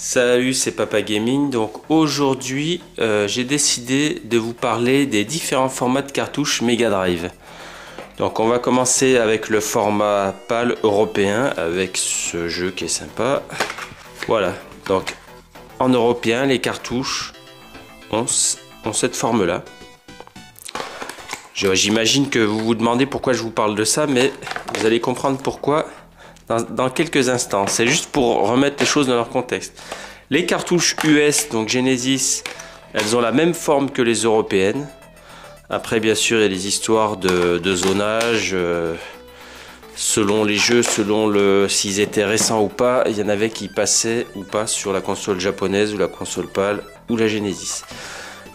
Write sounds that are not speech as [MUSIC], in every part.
Salut, c'est Papa Gaming. Donc aujourd'hui, euh, j'ai décidé de vous parler des différents formats de cartouches Mega Drive. Donc on va commencer avec le format PAL européen avec ce jeu qui est sympa. Voilà, donc en européen, les cartouches ont, ont cette forme-là. J'imagine que vous vous demandez pourquoi je vous parle de ça, mais vous allez comprendre pourquoi dans, quelques instants. C'est juste pour remettre les choses dans leur contexte. Les cartouches US, donc Genesis, elles ont la même forme que les européennes. Après, bien sûr, il y a des histoires de, zonage. Euh, selon les jeux, selon le s'ils étaient récents ou pas, il y en avait qui passaient ou pas sur la console japonaise ou la console PAL ou la Genesis.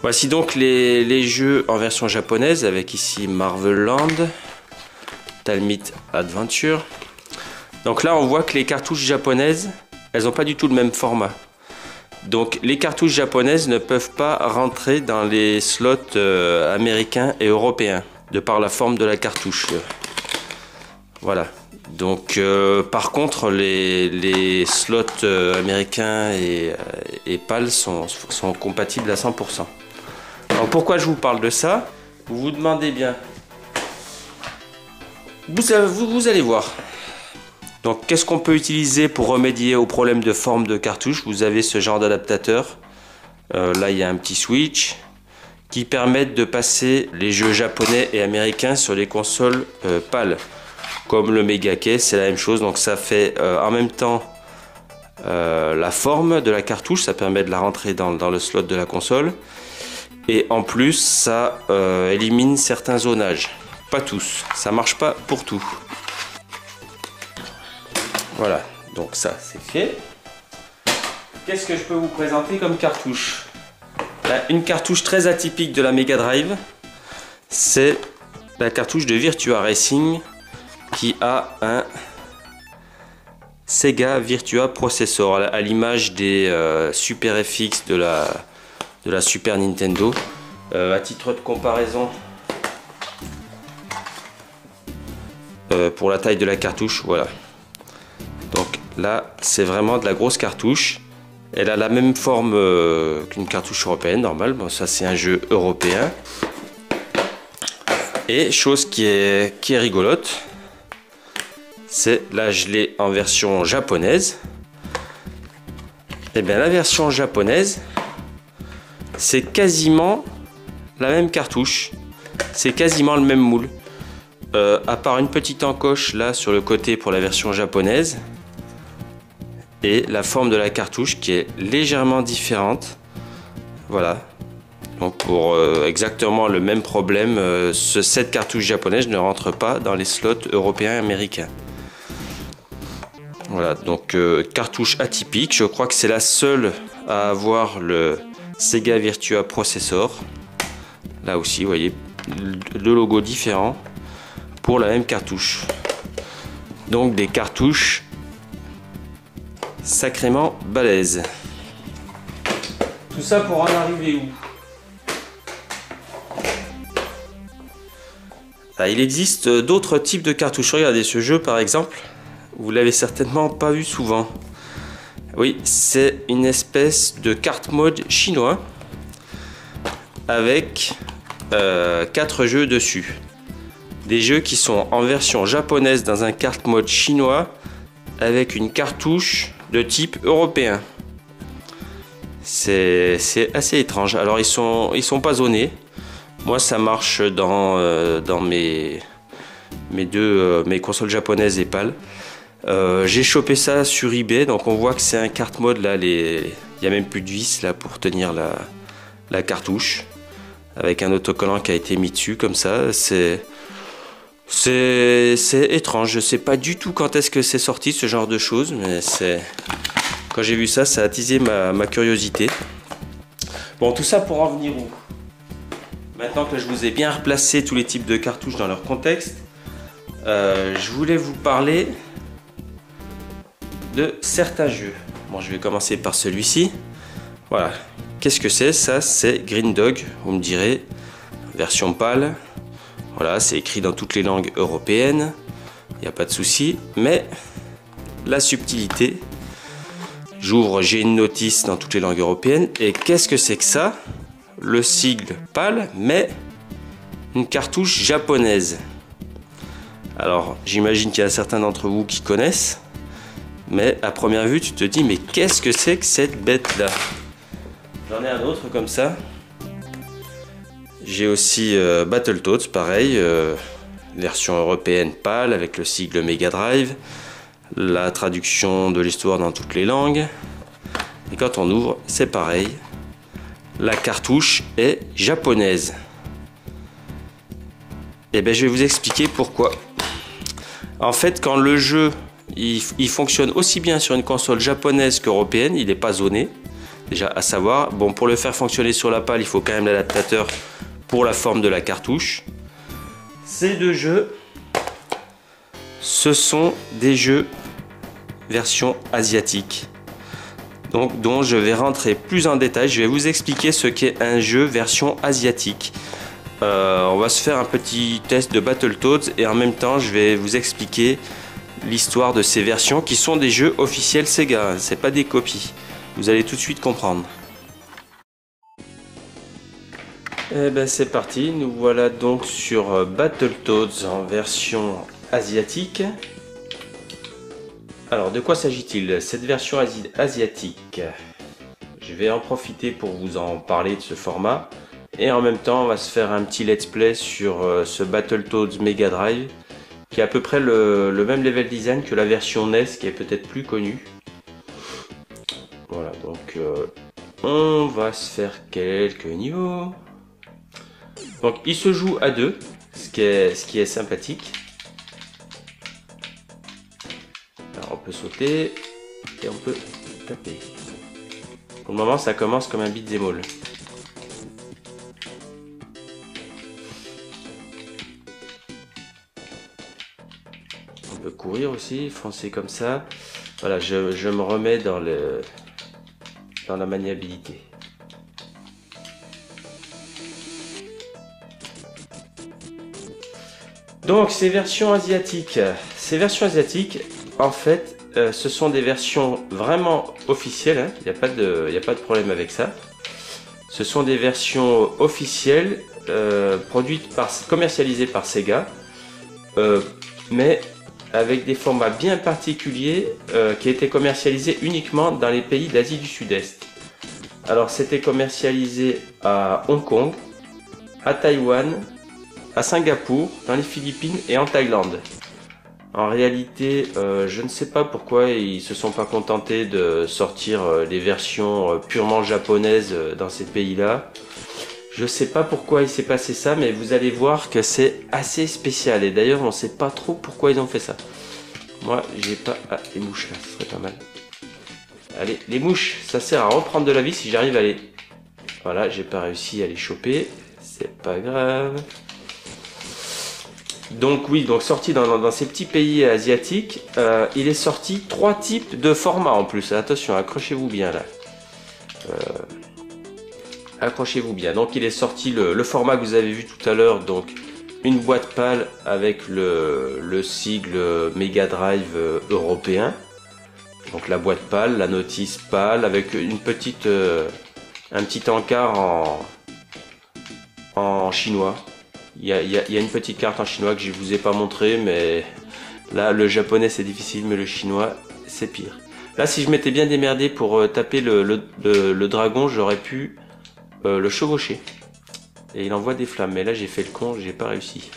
Voici donc les, jeux en version japonaise avec ici Marvel Land, Talmit Adventure, donc là, on voit que les cartouches japonaises, elles n'ont pas du tout le même format. Donc les cartouches japonaises ne peuvent pas rentrer dans les slots euh, américains et européens, de par la forme de la cartouche. Voilà. Donc euh, par contre, les, slots euh, américains et, PAL sont, compatibles à 100%. Alors pourquoi je vous parle de ça? Vous vous demandez bien. vous allez voir. Donc qu'est-ce qu'on peut utiliser pour remédier au problème de forme de cartouche? Vous avez ce genre d'adaptateur. Euh, là il y a un petit switch qui permettent de passer les jeux japonais et américains sur les consoles euh, PAL. Comme le Mega Case, c'est la même chose. Donc ça fait euh, en même temps la forme de la cartouche, ça permet de la rentrer dans, dans le slot de la console. Et en plus, ça élimine certains zonages. Pas tous, ça marche pas pour tout. Voilà, donc ça c'est fait. Qu'est-ce que je peux vous présenter comme cartouche? Une cartouche très atypique de la Mega Drive, c'est la cartouche de Virtua Racing qui a un Sega Virtua Processor à l'image des euh, Super FX de la, Super Nintendo. Euh, à titre de comparaison, euh, pour la taille de la cartouche, voilà, là, c'est vraiment de la grosse cartouche. Elle a la même forme euh, qu'une cartouche européenne, normale. Bon, ça, c'est un jeu européen. Et chose qui est, rigolote, c'est là, je l'ai en version japonaise. Et eh bien, la version japonaise, c'est quasiment la même cartouche. C'est quasiment le même moule. Euh, à part une petite encoche là sur le côté pour la version japonaise et la forme de la cartouche qui est légèrement différente. Voilà. Donc pour euh, exactement le même problème, euh, ce, cette cartouche japonaise ne rentre pas dans les slots européens et américains. Voilà, donc euh, cartouche atypique. Je crois que c'est la seule à avoir le Sega Virtua Processor. Là aussi, vous voyez, le logo différent pour la même cartouche. Donc des cartouches sacrément balèze. Tout ça pour en arriver où? Ah, Il existe d'autres types de cartouches. Regardez ce jeu par exemple. Vous l'avez certainement pas vu souvent. Oui, c'est une espèce de carte mode chinois avec euh, quatre jeux dessus. Des jeux qui sont en version japonaise dans un carte mode chinois avec une cartouche de type européen. C'est assez étrange. Alors ils sont, ils sont pas zonés. Moi ça marche dans, euh, mes, deux euh, mes consoles japonaises et PAL. Euh, j'ai chopé ça sur eBay, donc on voit que c'est un carte mode là. Il y a même plus de vis là pour tenir la, la cartouche avec un autocollant qui a été mis dessus comme ça. C'est c'est étrange, je sais pas du tout quand est-ce que c'est sorti ce genre de choses, mais quand j'ai vu ça, ça a attisé ma, curiosité. Bon, tout ça pour en venir où? Maintenant que je vous ai bien replacé tous les types de cartouches dans leur contexte, euh, je voulais vous parler de certains jeux. Bon, je vais commencer par celui-ci. Voilà. Qu'est-ce que c'est? Ça, c'est Green Dog, vous me direz, version pâle. Voilà, c'est écrit dans toutes les langues européennes, il n'y a pas de souci, mais la subtilité, J'ouvre, j'ai une notice dans toutes les langues européennes. Et qu'est-ce que c'est que ça? Le sigle PAL, mais une cartouche japonaise. Alors, j'imagine qu'il y a certains d'entre vous qui connaissent. Mais à première vue, tu te dis, mais qu'est-ce que c'est que cette bête-là? J'en ai un autre comme ça. J'ai aussi euh, Battletoads, pareil, euh, version européenne PAL avec le sigle Mega Drive la traduction de l'histoire dans toutes les langues. Et quand on ouvre, c'est pareil. La cartouche est japonaise. Et eh bien, je vais vous expliquer pourquoi. En fait, quand le jeu il, fonctionne aussi bien sur une console japonaise qu'européenne, il n'est pas zoné. Déjà à savoir, bon, pour le faire fonctionner sur la pale, il faut quand même l'adaptateur pour la forme de la cartouche. Ces deux jeux, ce sont des jeux version asiatique. Donc, dont je vais rentrer plus en détail. Je vais vous expliquer ce qu'est un jeu version asiatique. Euh, on va se faire un petit test de Battletoads et en même temps je vais vous expliquer l'histoire de ces versions qui sont des jeux officiels Sega, c'est pas des copies. Vous allez tout de suite comprendre. Eh ben c'est parti, nous voilà donc sur euh, Battletoads en version asiatique. Alors, de quoi s'agit-il Cette version asiatique, je vais en profiter pour vous en parler de ce format. Et en même temps, on va se faire un petit let's play sur euh, ce Battletoads Mega Drive, qui est à peu près le, même level design que la version NES, qui est peut-être plus connue. Voilà, donc euh, on va se faire quelques niveaux. Donc, il se joue à deux, ce qui est, ce qui est sympathique. peut sauter et on peut taper. Pour le moment, ça commence comme un beat'em all. On peut courir aussi, foncer comme ça. Voilà, je, je me remets dans le dans la maniabilité. Donc ces versions asiatiques, asiatiques, en fait, euh, ce sont des versions vraiment officielles. Hein. Il n'y a, pas de, a pas de problème avec ça. Ce sont des versions officielles euh, produites par, commercialisées par Sega, euh, mais avec des formats bien particuliers qui étaient commercialisés uniquement dans les pays d'Asie du Sud-Est. Alors c'était commercialisé à Hong Kong, à Taïwan, à Singapour, dans les Philippines et en Thaïlande. En réalité, euh, je ne sais pas pourquoi ils se sont pas contentés de sortir euh, les versions euh, purement japonaises dans ces pays-là. Je sais pas pourquoi il s'est passé ça, mais vous allez voir que c'est assez spécial. Et d'ailleurs, on sait pas trop pourquoi ils ont fait ça. Moi, j'ai pas... Ah, les mouches là, ce serait pas mal. Allez, les mouches, ça sert à reprendre de la vie si j'arrive à les... Voilà, j'ai pas réussi à les choper. C'est pas grave. Donc oui, donc sorti dans, ces petits pays asiatiques, euh, il est sorti trois types de formats en plus. Attention, accrochez-vous bien là. Euh, accrochez-vous bien. Donc il est sorti le, format que vous avez vu tout à l'heure, donc une boîte pâle avec le, sigle Mega Drive euh, européen. Donc la boîte pâle, la notice pâle avec une petite, un petit encart en, en chinois. Il y, a, une petite carte en chinois que je vous ai pas montré, mais là le japonais c'est difficile, mais le chinois c'est pire. Là si je m'étais bien démerdé pour euh, taper le, dragon, j'aurais pu euh, le chevaucher. Et il envoie des flammes, mais là j'ai fait le con, j'ai pas réussi.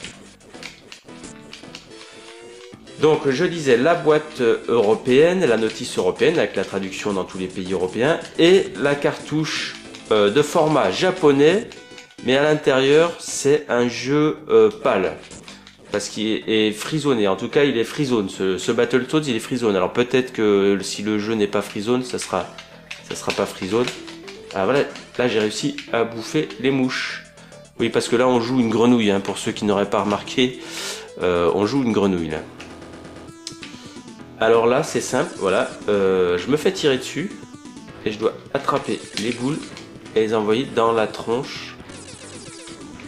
Donc je disais la boîte européenne, la notice européenne avec la traduction dans tous les pays européens et la cartouche euh, de format japonais mais à l'intérieur, c'est un jeu euh, pâle. Parce qu'il est, frisonné. En tout cas, il est frisone. Ce, ce Battletoads, il est frisone. Alors peut-être que si le jeu n'est pas frisone, ça sera, ça sera pas frisone. Ah voilà, là j'ai réussi à bouffer les mouches. Oui, parce que là on joue une grenouille. Hein, pour ceux qui n'auraient pas remarqué, euh, on joue une grenouille là. Alors là, c'est simple. Voilà, euh, je me fais tirer dessus et je dois attraper les boules et les envoyer dans la tronche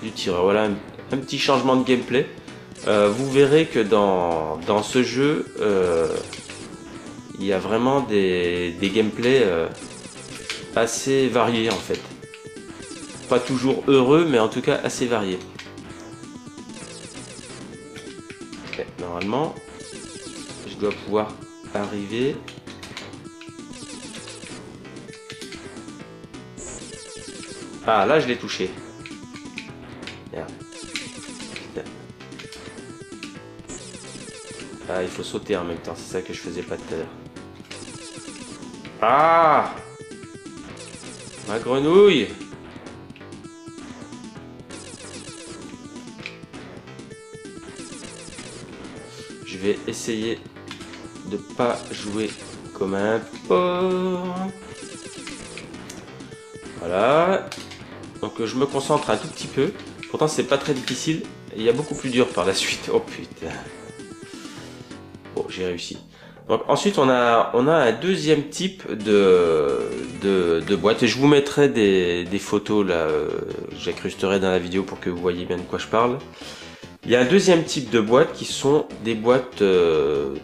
du tireur. Voilà un, petit changement de gameplay. Euh, vous verrez que dans, dans ce jeu, euh, il y a vraiment des, des gameplays euh, assez variés en fait. Pas toujours heureux, mais en tout cas assez variés. normalement, je dois pouvoir arriver. Ah, là, je l'ai touché. Ah, il faut sauter en même temps, c'est ça que je faisais pas tout à l'heure. Ah Ma grenouille Je vais essayer de pas jouer comme un porc. Voilà. Donc je me concentre un tout petit peu. Pourtant c'est pas très difficile. Il y a beaucoup plus dur par la suite. Oh putain j'ai réussi. Donc, ensuite, on a, on a un deuxième type de, de, boîte. Et je vous mettrai des, photos là, euh, j'incrusterai dans la vidéo pour que vous voyez bien de quoi je parle. Il y a un deuxième type de boîte qui sont des boîtes euh,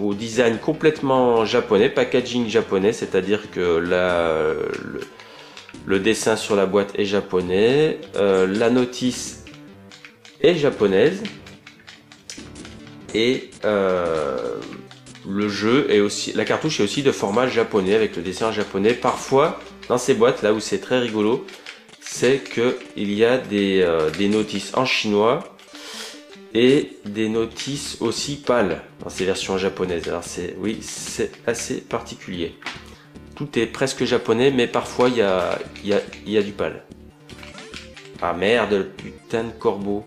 au design complètement japonais, packaging japonais, c'est-à-dire que la, le, dessin sur la boîte est japonais, euh, la notice est japonaise et euh, le jeu est aussi, la cartouche est aussi de format japonais avec le dessin japonais. Parfois, dans ces boîtes, là où c'est très rigolo, c'est que il y a des, euh, notices en chinois et des notices aussi pâles dans ces versions japonaises. Alors c'est, oui, c'est assez particulier. Tout est presque japonais, mais parfois il y a, y, a, y a du pâle. Ah merde, le putain de corbeau.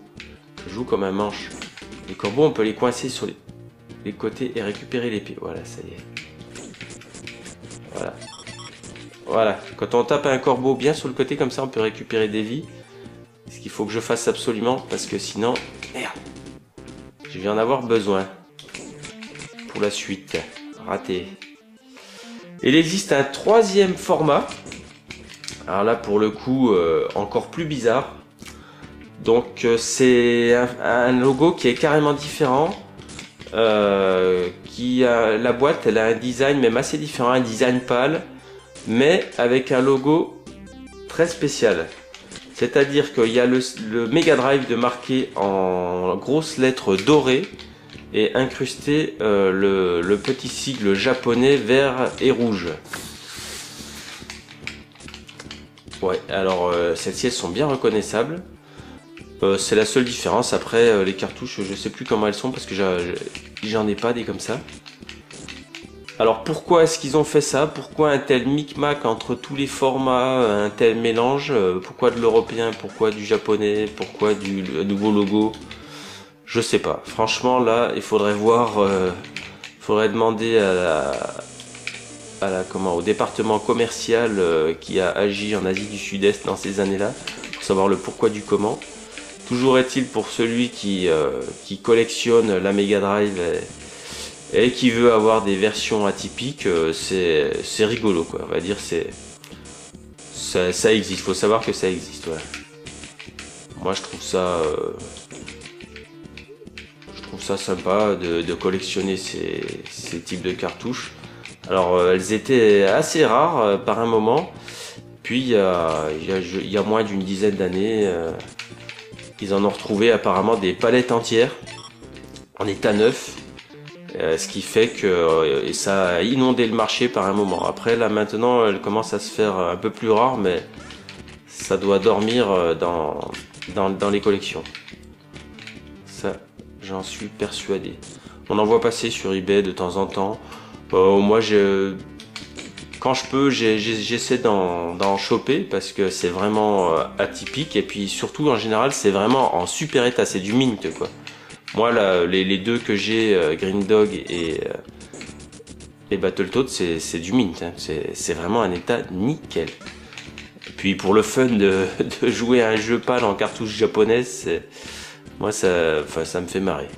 Je joue comme un manche. Les corbeaux, on peut les coincer sur les, côtés et récupérer pieds. Voilà, ça y est. Voilà. Voilà. Quand on tape un corbeau bien sur le côté comme ça, on peut récupérer des vies. Ce qu'il faut que je fasse absolument parce que sinon... Merde Je vais en avoir besoin. Pour la suite. Raté. Il existe un troisième format. Alors là, pour le coup, euh, encore plus bizarre. Donc euh, c'est un, logo qui est carrément différent. Euh, qui la boîte, elle a un design même assez différent, un design pâle, mais avec un logo très spécial. C'est-à-dire qu'il y a le, Mega Drive de marqué en grosses lettres dorées et incrusté euh, le, le, petit sigle japonais vert et rouge. Ouais, alors celles-ci elles sont bien reconnaissables. Euh, c'est la seule différence. Après, euh, les cartouches, je sais plus comment elles sont parce que j'en ai pas des comme ça. Alors pourquoi est-ce qu'ils ont fait ça? Pourquoi un tel micmac entre tous les formats, un tel mélange? Euh, Pourquoi de l'européen? Pourquoi du japonais? Pourquoi du nouveau logo? Je sais pas. Franchement là, il faudrait voir, il faudrait demander au département commercial qui a agi en Asie du Sud-Est dans ces années-là, pour savoir le pourquoi du comment. Toujours est-il pour celui qui, euh, collectionne la Mega Drive et, qui veut avoir des versions atypiques, euh, c'est rigolo quoi. On va dire c'est ça, ça, existe. Faut savoir que ça existe. Moi je trouve ça euh, je trouve ça sympa de, collectionner ces, types de cartouches. Alors elles étaient assez rares par un moment. Puis il y a, il y a moins d'une dizaine d'années ils en ont retrouvé apparemment des palettes entières en état neuf. Euh, ce qui fait que euh, ça a inondé le marché par un moment. Après, là maintenant, elle commence à se faire un peu plus rare, mais ça doit dormir euh, dans, dans, les collections. Ça, j'en suis persuadé. On en voit passer sur eBay de temps en temps. moi, je, quand je peux, j'essaie d'en choper parce que c'est vraiment euh, atypique et puis surtout en général c'est vraiment en super état, c'est du mint quoi. Moi les, deux que j'ai, euh, Green Dog et, euh, et Battletoads, c'est du mint, hein. c'est vraiment un état nickel. Et puis pour le fun de, [LAUGHS] jouer à un jeu pâle en cartouche japonaise, moi ça, ça me fait marrer.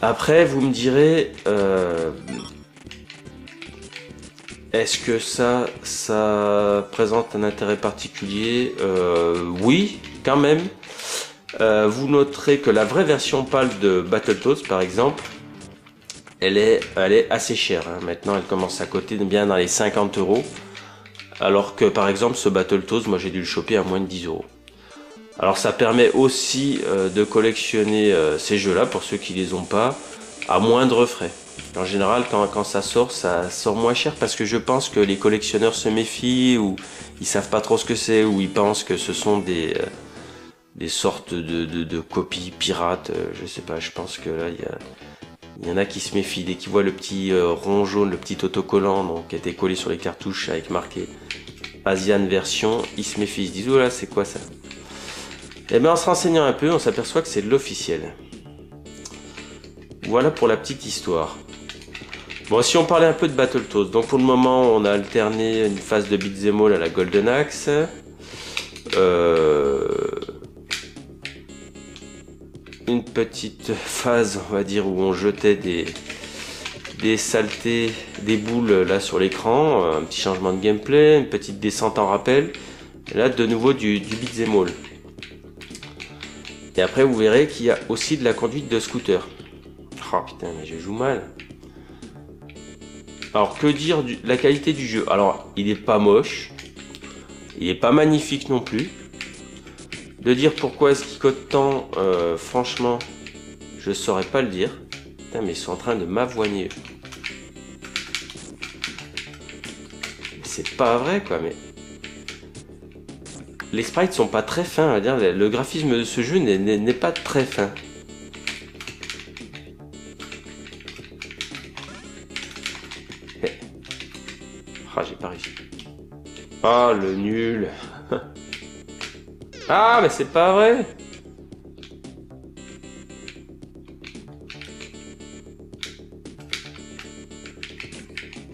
Après vous me direz... Est-ce que ça, présente un intérêt particulier? Euh, Oui, quand même. Euh, vous noterez que la vraie version pâle de Battletoads, par exemple, elle est, assez chère. hein. Maintenant, elle commence à coter bien dans les 50 euros. Alors que par exemple, ce Battletoads, moi j'ai dû le choper à moins de 10 euros. Alors ça permet aussi euh, de collectionner ces jeux-là pour ceux qui les ont pas à moindre frais. En général, quand, ça sort, ça sort moins cher parce que je pense que les collectionneurs se méfient ou ils savent pas trop ce que c'est ou ils pensent que ce sont des, euh, sortes de, copies pirates. euh, je sais pas, je pense que là, il y, a- en a qui se méfient dès qu'ils voient le petit euh, rond jaune, le petit autocollant qui était collé sur les cartouches avec marqué Asian version, ils se méfient, ils se disent, oh là, c'est quoi ça? Et bien en se renseignant un peu, on s'aperçoit que c'est l'officiel. Voilà pour la petite histoire. Bon, si on parlait un peu de Battletoads, donc pour le moment, on a alterné une phase de beat'em all à la Golden Axe. Euh, Une petite phase, on va dire, où on jetait des, des saletés, des boules là sur l'écran, un petit changement de gameplay, une petite descente en rappel. Et là, de nouveau du, du beat'em all. Et après, vous verrez qu'il y a aussi de la conduite de scooter. Oh putain, mais je joue mal. Alors, que dire de la qualité du jeu? Alors, il est pas moche. Il est pas magnifique non plus. De dire pourquoi est-ce qu'il cote tant, euh, franchement, je saurais pas le dire. Putain, mais ils sont en train de m'avoigner. C'est pas vrai, quoi, mais les sprites sont pas très fins, à dire le graphisme de ce jeu n'est pas très fin. Ah, le nul. [LAUGHS] ah, mais c'est pas vrai.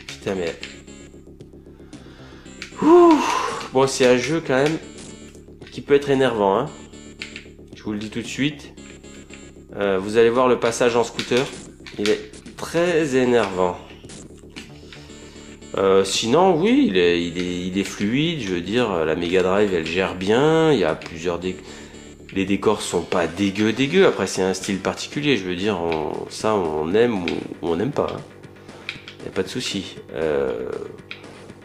Putain, mais. Ouh. Bon, c'est un jeu quand même qui peut être énervant. Hein. Je vous le dis tout de suite. Euh, vous allez voir le passage en scooter. Il est très énervant. Euh, sinon, oui, il est, fluide. Je veux dire, la Mega Drive, elle gère bien. Il y a plusieurs. Les décors sont pas dégueux, dégueux. Après, c'est un style particulier. Je veux dire, ça, on aime ou, on n'aime pas. Il n'y a pas de souci. Euh,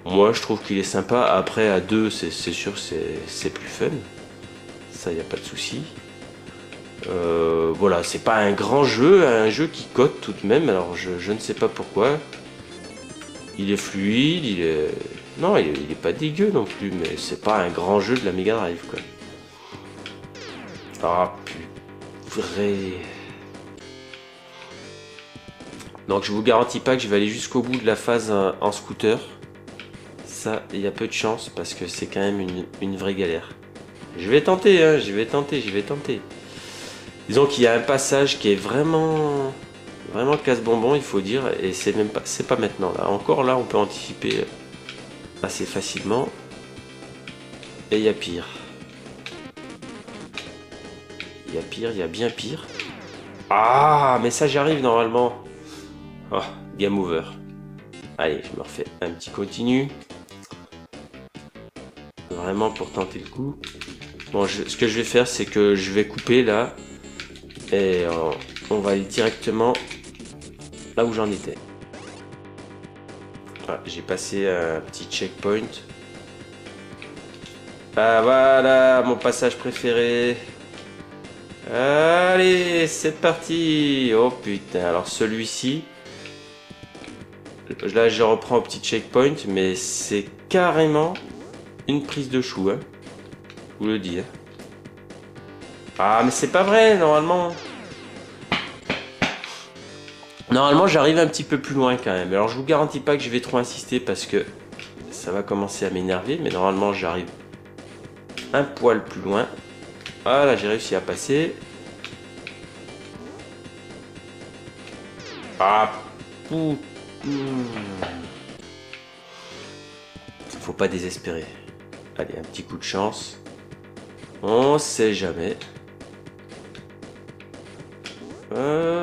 moi, je trouve qu'il est sympa. Après, à deux, c'est sûr, c'est plus fun. Ça, il n'y a pas de souci. Euh, voilà, c'est pas un grand jeu, un jeu qui cote tout de même. Alors, je ne sais pas pourquoi. Il est fluide, il est. Non, il est, pas dégueu non plus, mais c'est pas un grand jeu de la Mega Drive, quoi. Ah, pu- vrai. Donc, je vous garantis pas que je vais aller jusqu'au bout de la phase euh, en scooter. Ça, il y a peu de chance parce que c'est quand même une, une vraie galère. Je vais tenter, hein, je vais tenter, je vais tenter. Disons qu'il y a un passage qui est vraiment, vraiment casse-bonbon, il faut dire, et c'est même pas, c'est pas maintenant. Là, encore là, on peut anticiper assez facilement. Et il y a pire. Il y a pire, il y a bien pire. Ah, mais ça, j'arrive normalement. Oh, game over. Allez, je me refais un petit continu. Vraiment pour tenter le coup. Bon, je- ce que je vais faire, c'est que je vais couper là. Et on va aller directement là où j'en étais. Ah, J'ai passé un petit checkpoint. Ah voilà, mon passage préféré. Allez, c'est parti. Oh putain, alors celui-ci. Là, je reprends au petit checkpoint, mais c'est carrément une prise de chou, hein. Vous le dis. hein. Ah, mais c'est pas vrai, normalement. Normalement, j'arrive un petit peu plus loin quand même. Alors, je vous garantis pas que je vais trop insister parce que ça va commencer à m'énerver, mais normalement, j'arrive un poil plus loin. Voilà, j'ai réussi à passer. Ah, hmm. Faut pas désespérer. Allez, un petit coup de chance. On sait jamais. Euh,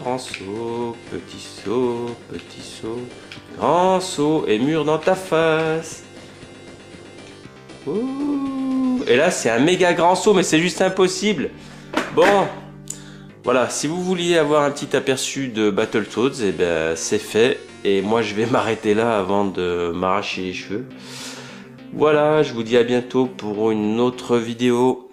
grand saut, petit saut, petit saut, grand saut et mur dans ta face. Et là, c'est un méga grand saut, mais c'est juste impossible. Bon, Voilà, si vous vouliez avoir un petit aperçu de Battletoads, eh ben, c'est fait. Et moi, je vais [LAUGHS] m'arrêter là avant de m'arracher les cheveux. Voilà, je vous dis à bientôt pour une autre vidéo.